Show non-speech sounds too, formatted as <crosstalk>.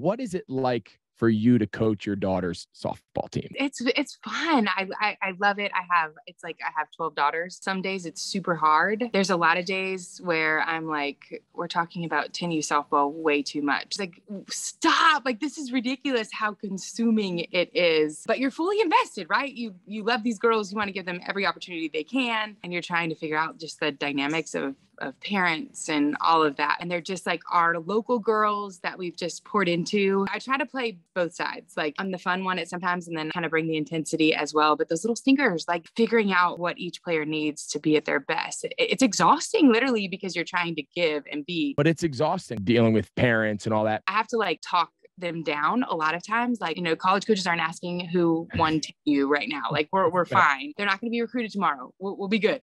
What is it like for you to coach your daughter's softball team? It's it's fun. I, I, I love it. I have it's like I have 12 daughters. Some days it's super hard. There's a lot of days where I'm like, we're talking about 10U softball way too much. Like, stop. Like this is ridiculous how consuming it is. But you're fully invested, right? You you love these girls, you want to give them every opportunity they can, and you're trying to figure out just the dynamics of of parents and all of that. And they're just like our local girls that we've just poured into. I try to play both sides. Like I'm the fun one at sometimes and then kind of bring the intensity as well. But those little stinkers, like figuring out what each player needs to be at their best. It's exhausting literally because you're trying to give and be. But it's exhausting dealing with parents and all that. I have to like talk them down a lot of times. Like, you know, college coaches aren't asking who won <laughs> to you right now. Like, we're, we're fine. They're not going to be recruited tomorrow. We'll, we'll, be good.